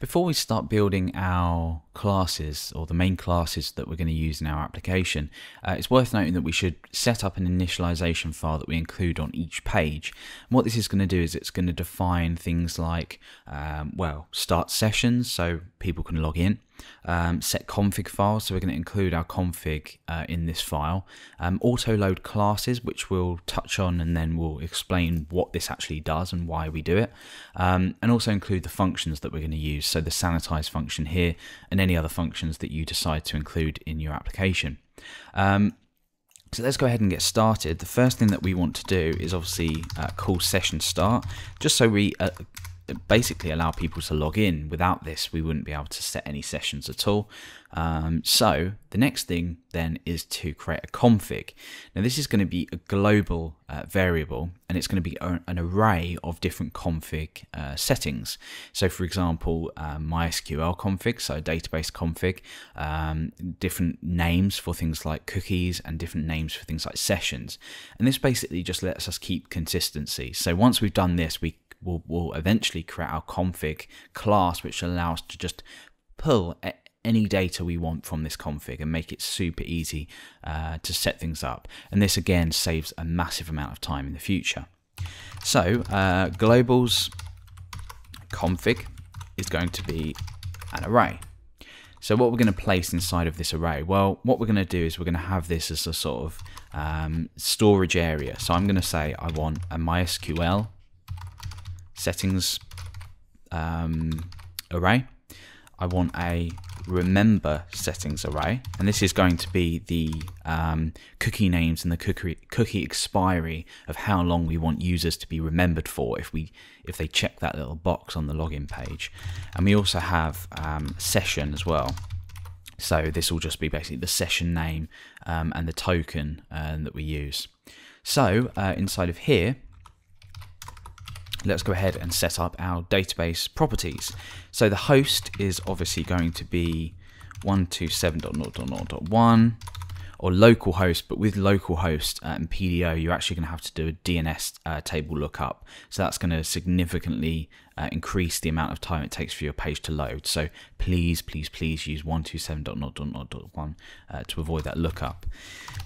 Before we start building our classes or the main classes that we're going to use in our application, uh, it's worth noting that we should set up an initialization file that we include on each page. And what this is going to do is it's going to define things like, um, well, start sessions so people can log in, um, set config files, so we're going to include our config uh, in this file, um, auto load classes, which we'll touch on and then we'll explain what this actually does and why we do it, um, and also include the functions that we're going to use, so the sanitize function here and any other functions that you decide to include in your application. Um, so let's go ahead and get started. The first thing that we want to do is obviously uh, call session start, just so we uh, basically allow people to log in. Without this, we wouldn't be able to set any sessions at all. Um, so the next thing then is to create a config. Now this is going to be a global uh, variable and it's going to be an array of different config uh, settings. So for example, um, MySQL config, so database config, um, different names for things like cookies and different names for things like sessions. And this basically just lets us keep consistency. So once we've done this, we will will eventually create our config class, which allows us to just pull any data we want from this config and make it super easy uh, to set things up. And this again saves a massive amount of time in the future. So uh, globals config is going to be an array. So what we're going to place inside of this array? Well, what we're going to do is we're going to have this as a sort of um, storage area. So I'm going to say I want a MySQL settings um, array. I want a remember settings array, and this is going to be the um, cookie names and the cookie cookie expiry of how long we want users to be remembered for if we if they check that little box on the login page. And we also have um, session as well. So this will just be basically the session name um, and the token uh, that we use. So uh, inside of here, let's go ahead and set up our database properties. So the host is obviously going to be 127.0.0.1 or localhost, but with localhost and PDO, you're actually going to have to do a DNS uh, table lookup. So that's going to significantly uh, increase the amount of time it takes for your page to load. So please, please, please use 127.0.0.1 uh, to avoid that lookup.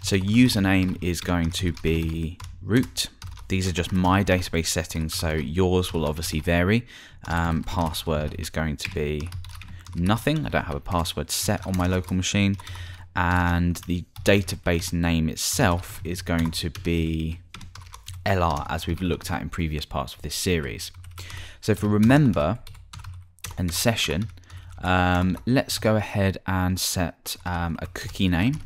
So username is going to be root these are just my database settings, so yours will obviously vary. Um, password is going to be nothing. I don't have a password set on my local machine. And the database name itself is going to be LR, as we've looked at in previous parts of this series. So for remember and session, um, let's go ahead and set um, a cookie name.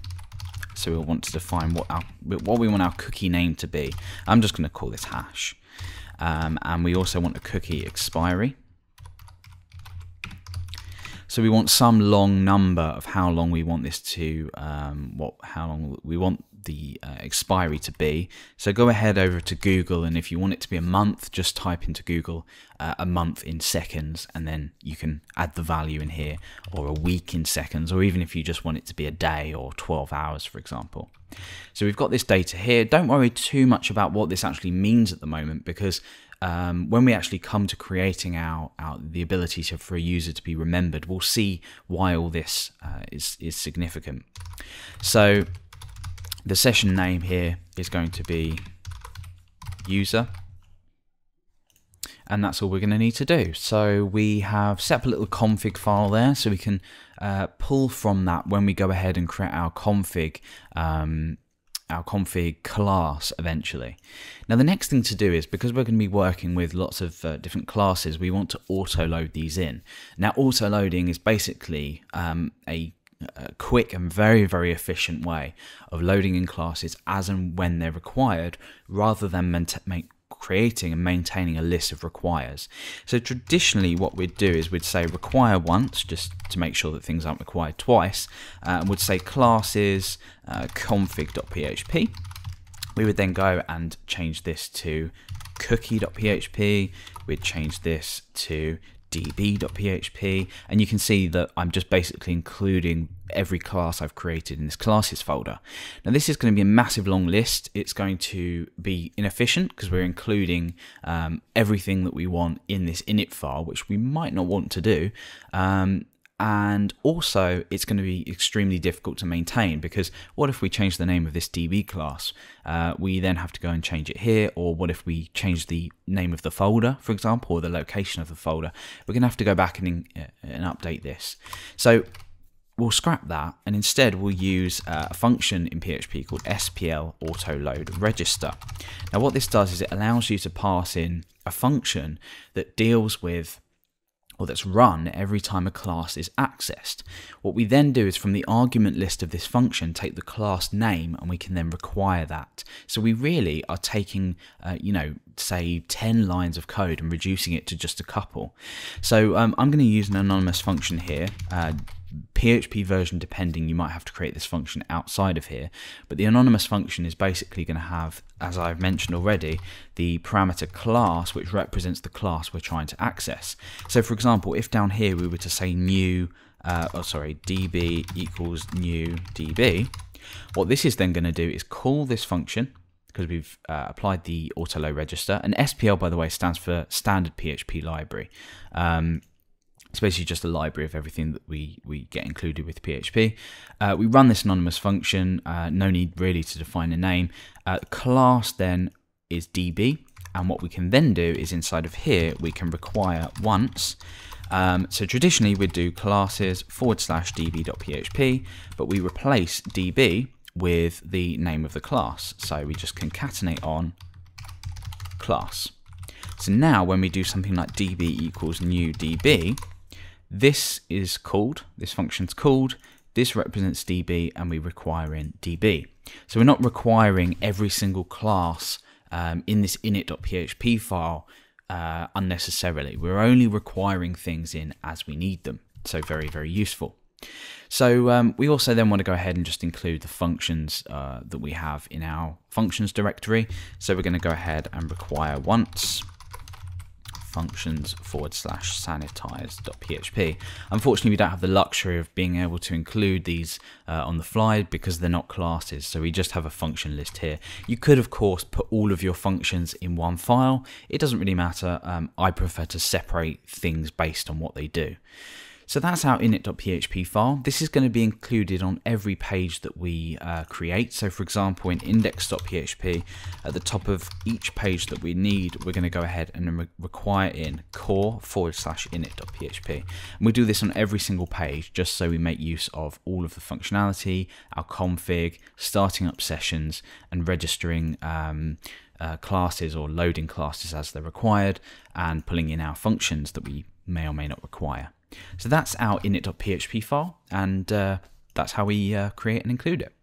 So we'll want to define what our what we want our cookie name to be. I'm just going to call this hash. Um, and we also want a cookie expiry. So we want some long number of how long we want this to, um, what how long we want the uh, expiry to be. So go ahead over to Google, and if you want it to be a month, just type into Google uh, a month in seconds, and then you can add the value in here, or a week in seconds, or even if you just want it to be a day or 12 hours, for example. So we've got this data here. Don't worry too much about what this actually means at the moment, because um, when we actually come to creating our, our the ability to, for a user to be remembered, we'll see why all this uh, is is significant. So the session name here is going to be user and that's all we're going to need to do. So we have set up a little config file there so we can uh, pull from that when we go ahead and create our config um, our config class eventually. Now the next thing to do is because we're going to be working with lots of uh, different classes we want to auto load these in. Now auto loading is basically um, a a quick and very, very efficient way of loading in classes as and when they're required rather than make, creating and maintaining a list of requires. So traditionally what we'd do is we'd say require once just to make sure that things aren't required twice uh, and would say classes uh, config.php. We would then go and change this to cookie.php. We'd change this to db.php, and you can see that I'm just basically including every class I've created in this classes folder. Now this is going to be a massive long list. It's going to be inefficient because we're including um, everything that we want in this init file, which we might not want to do. Um, and also it's going to be extremely difficult to maintain because what if we change the name of this DB class? Uh, we then have to go and change it here, or what if we change the name of the folder, for example, or the location of the folder? We're going to have to go back and, uh, and update this. So we'll scrap that and instead we'll use uh, a function in PHP called SPL auto load register. Now what this does is it allows you to pass in a function that deals with or that's run every time a class is accessed. What we then do is from the argument list of this function take the class name and we can then require that. So we really are taking, uh, you know, say 10 lines of code and reducing it to just a couple. So um, I'm going to use an anonymous function here, uh, PHP version depending, you might have to create this function outside of here. But the anonymous function is basically going to have, as I've mentioned already, the parameter class, which represents the class we're trying to access. So for example, if down here we were to say new, uh, oh sorry, db equals new db, what this is then going to do is call this function, because we've uh, applied the auto load register. And SPL, by the way, stands for Standard PHP Library. Um, it's basically just a library of everything that we, we get included with PHP. Uh, we run this anonymous function, uh, no need really to define a name. Uh, class then is DB, and what we can then do is inside of here, we can require once. Um, so traditionally we'd do classes forward slash db.php, but we replace db with the name of the class. So we just concatenate on class. So now when we do something like db equals new db, this is called, this function's called, this represents db and we require in db. So we're not requiring every single class um, in this init.php file uh, unnecessarily. We're only requiring things in as we need them. So very, very useful. So um, we also then want to go ahead and just include the functions uh, that we have in our functions directory. So we're going to go ahead and require once functions forward slash sanitize.php. Unfortunately, we don't have the luxury of being able to include these uh, on the fly because they're not classes, so we just have a function list here. You could, of course, put all of your functions in one file. It doesn't really matter. Um, I prefer to separate things based on what they do. So that's our init.php file. This is going to be included on every page that we uh, create. So for example, in index.php, at the top of each page that we need, we're going to go ahead and re require in core forward slash init.php. And we do this on every single page just so we make use of all of the functionality, our config, starting up sessions, and registering um, uh, classes or loading classes as they're required, and pulling in our functions that we may or may not require. So that's our init.php file, and uh, that's how we uh, create and include it.